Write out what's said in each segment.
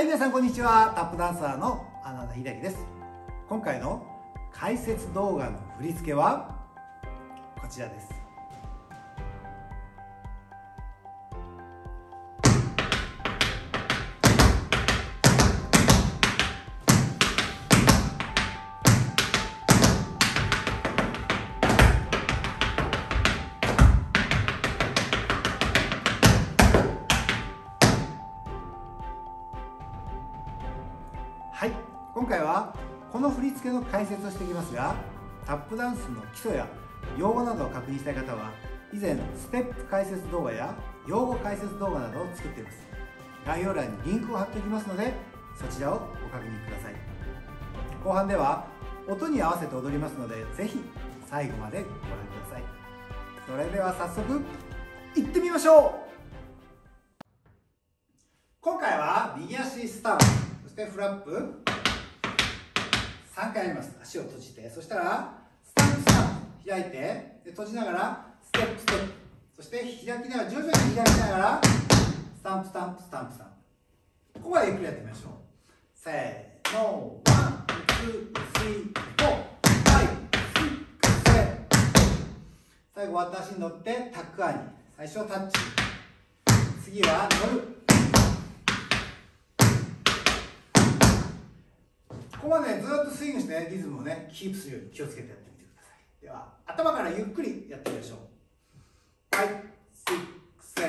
はい皆さんこんにちは。タップダンサーの穴田秀樹です。今回の解説動画の振り付けはこちらです。解説をしていきますがタップダンスの基礎や用語などを確認したい方は以前ステップ解説動画や用語解説動画などを作っています。概要欄にリンクを貼っておきますのでそちらをご確認ください。後半では音に合わせて踊りますのでぜひ最後までご覧ください。それでは早速いってみましょう!今回は右足スタンプそしてフラップ。3回やります。足を閉じて。そしたらスタンプスタンプ開いてで閉じながらステップステップ。そして開きながら徐々に開きながらスタンプスタンプスタンプスタンプ。ここまでゆっくりやってみましょう。せーの。 One two three four。Five six せ最後私に乗って Tack Annie 最初はタッチ。次は乗る。ここまでずっとスイングしてねリズムをねキープするように気をつけてやってみてください。では頭からゆっくりやってみましょう。はい。シックスセ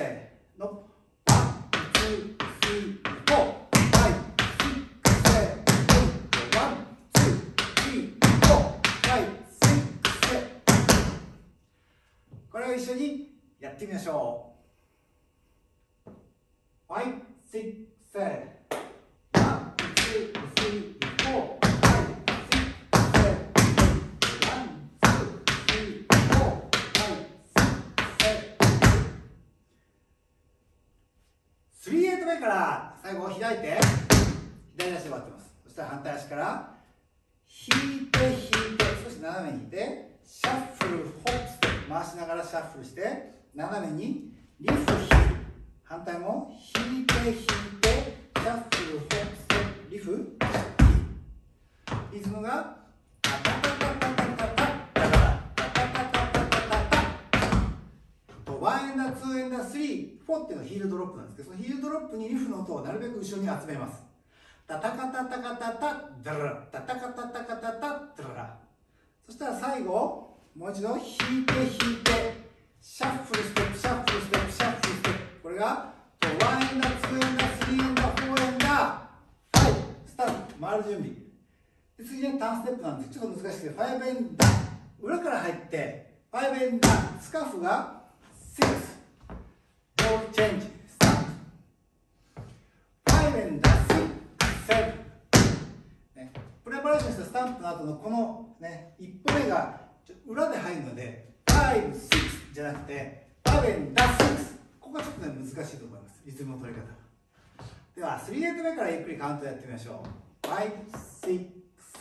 ーのワンツースリーフォー。ファイックスセーワンツースリーフォー。これを一緒にやってみましょう。から最後開いて左足で終わってます。そしたら反対足から引いて引いて少し斜めに引いてシャッフルホップステップ回しながらシャッフルして斜めにriff 引く。反対も引いて引いてシャッフルホップステップ riff リズムがタ and a、two and a、three、four っていうのは heel drop なんですけど、その heel drop に riff の音をなるべく後ろに集めます。タタカタタカタタ、ダララ、タタカタタカタタ、ダララ。そしたら最後、もう一度引いて引いて、シャッフルステップ、シャッフルステップ、シャッフルステップ。これが、 one and a、two and a、three and a、four and a、はい、スタート、回る準備。で次ね、ターンステップなんですちょっと難しくて、 five and a、裏から入って、 five and a、スカフが、6ボールチェンジスタート5 and 6 7ねプレパレーションしたスタンプの後のこのね一歩目が裏で入るので5 6じゃなくて5 and 6ここがちょっとね難しいと思います。リズムの取り方。では3エイト目からゆっくりカウントやってみましょう。5 6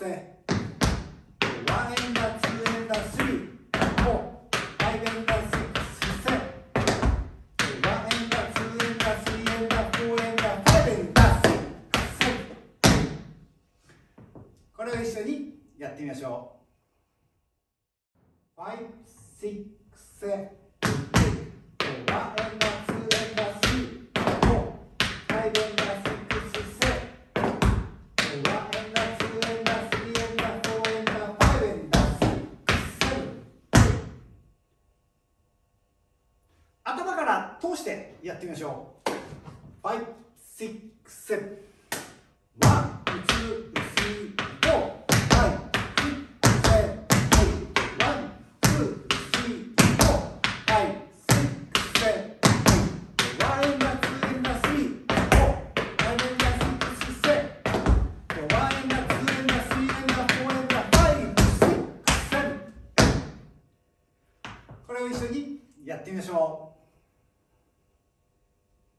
7 1 and 2 and これを一緒にやってみましょう。5、6、7、頭から通してやってみましょう。5、6、7、1、ってみましょ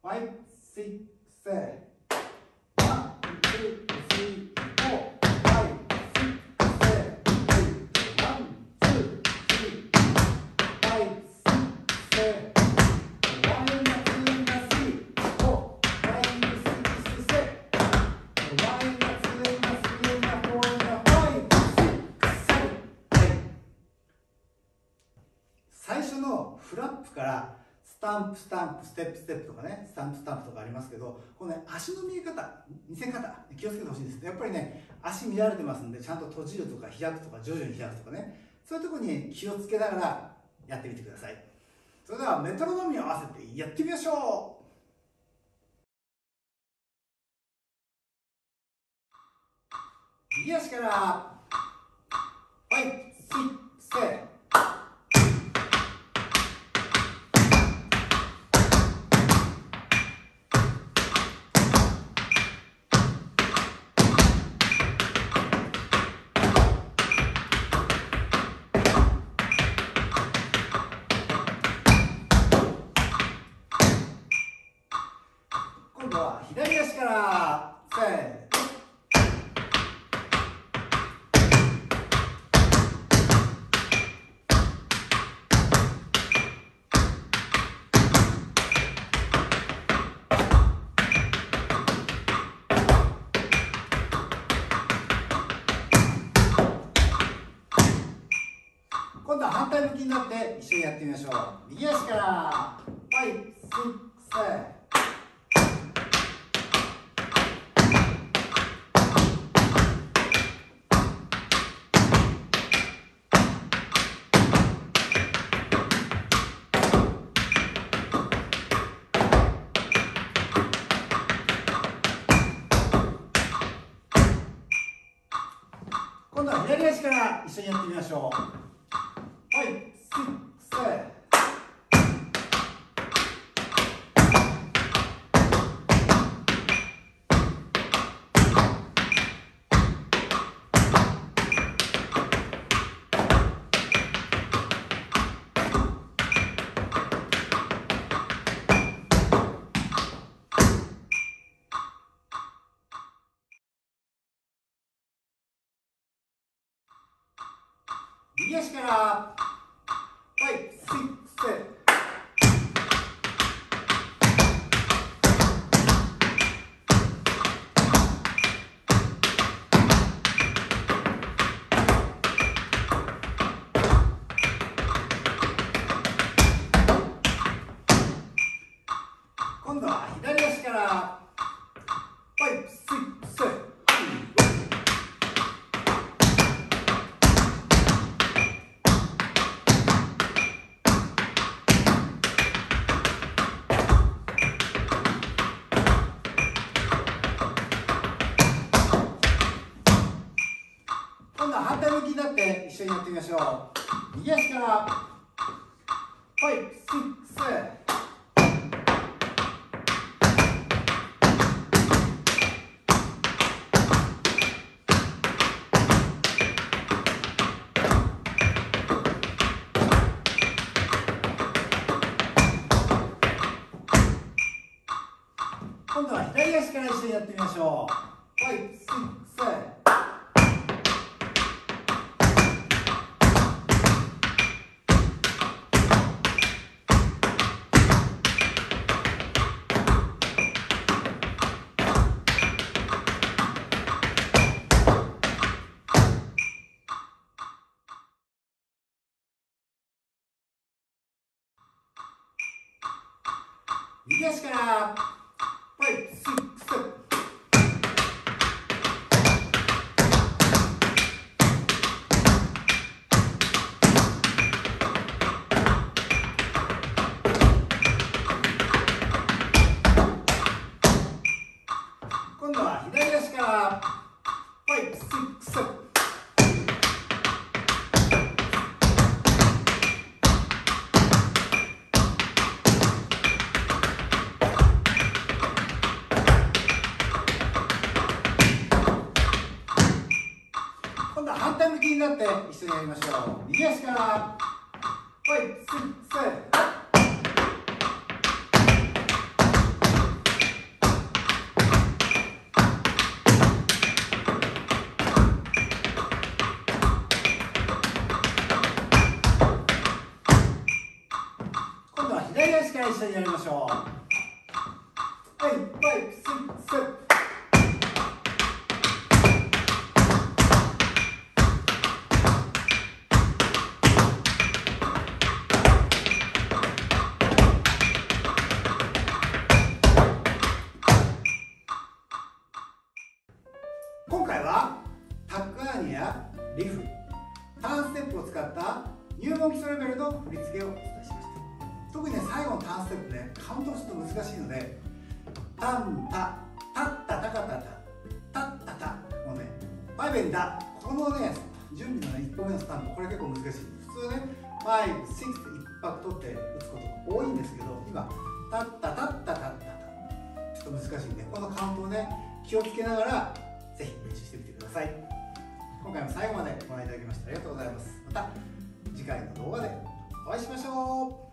う。5、6、7プスタンプステップステップとかねスタンプスタンプとかありますけどこのね足の見え方見せ方気をつけてほしいです。やっぱりね足見られてますんでちゃんと閉じるとか開くとか徐々に開くとかね。そういうところに気をつけながらやってみてください。それではメトロノームに合わせてやってみましょう。右足から。はいスイッセ度は左足から。せーの。今度は反対向きになって一緒にやってみましょう。右足から。はい。右足からになって一緒にやってみましょう右足からはいスイッセー今度は左足から一緒にやってみましょうって一緒にやりましょう。右足から。はいスイッセー今度は左足から一緒にやりましょう。プねカウントがちょっと難しいのでタンタタッタタカタタタッタタもねファイベンダこのね準備のね1歩目のスタンプこれ結構難しい。普通ね5、6って一拍取って打つことが多いんですけど今タッタタッタタッタタちょっと難しいんでこのカウントをね気をつけながらぜひ練習してみてください。今回も最後までご覧いただきましてありがとうございます。また次回の動画でお会いしましょう。